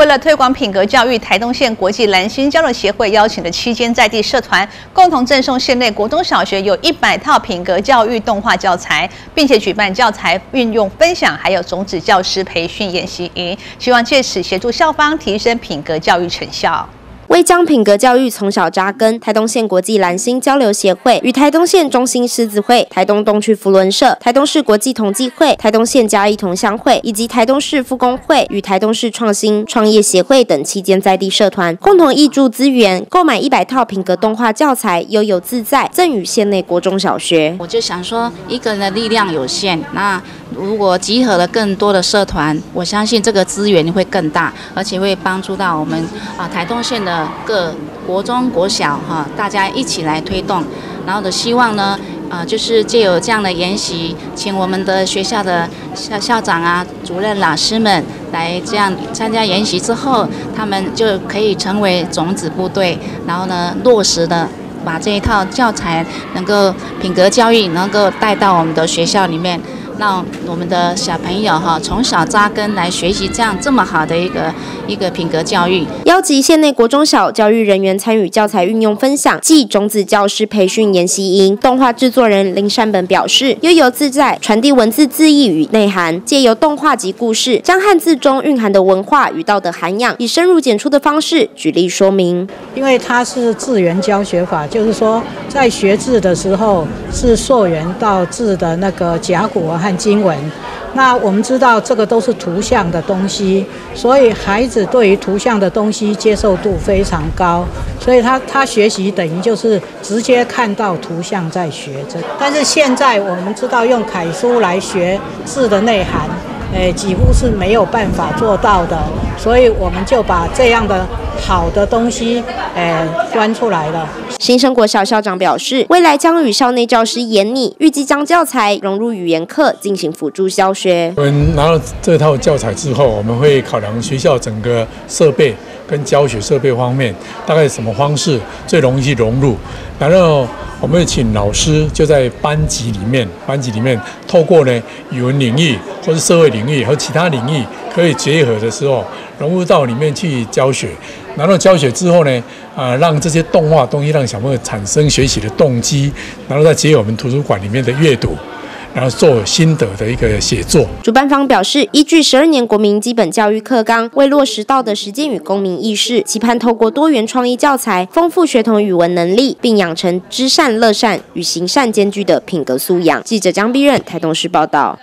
为了推广品格教育，台东县国际蓝星交流协会邀请的七间在地社团，共同赠送县内国中小学有一百套品格教育动画教材，并且举办教材运用分享，还有种子教师培训演习营，希望借此协助校方提升品格教育成效。为将品格教育从小扎根，台东县国际蓝星交流协会与台东县中心狮子会、台东东区福伦社、台东市国际同济会、台东县嘉义同乡会以及台东市复工会与台东市创新创业协会等期间在地社团，共同挹注资源，购买一百套品格动画教材，悠游自在，赠予县内国中小学。我就想说，一个人的力量有限，那如果集合了更多的社团，我相信这个资源会更大，而且会帮助到我们啊台东县的。各国中、国小哈，大家一起来推动，然后的希望呢，啊，就是借有这样的研习，请我们的学校的校校长啊、主任、老师们来这样参加研习之后，他们就可以成为种子部队，然后呢，落实的把这一套教材能够 品格教育能够带到我们的学校里面。让我们的小朋友哈从小扎根来学习这样这么好的一个一个品格教育。邀集县内国中小教育人员参与教材运用分享暨种子教师培训研习营。动画制作人林善本表示，悠游自在，传递文字字意与内涵，借由动画及故事，将汉字中蕴含的文化与道德涵养，以深入简出的方式举例说明。因为它是字源教学法，就是说在学字的时候是溯源到字的那个甲骨文和。经文，那我们知道这个都是图像的东西，所以孩子对于图像的东西接受度非常高，所以他他学习等于就是直接看到图像在学着。但是现在我们知道用楷书来学字的内涵，诶，几乎是没有办法做到的，所以我们就把这样的好的东西，诶，端出来了。新生国小校长表示，未来将与校内教师研拟，预计将教材融入语言课进行辅助教学。我们拿到这套教材之后，我们会考量学校整个设备跟教学设备方面，大概什么方式最容易去融入。然后我们会请老师就在班级里面，班级里面透过呢语文领域或是社会领域和其他领域可以结合的时候，融入到里面去教学。拿到教学之后呢，啊，让这些动画东西让小朋友产生学习的动机，然后再结合我们图书馆里面的阅读，然后做心得的一个写作。主办方表示，依据十二年国民基本教育课纲，为落实道德实践与公民意识，期盼透过多元创意教材，丰富学童语文能力，并养成知善乐善与行善兼具的品格素养。记者江碧任台东市报道。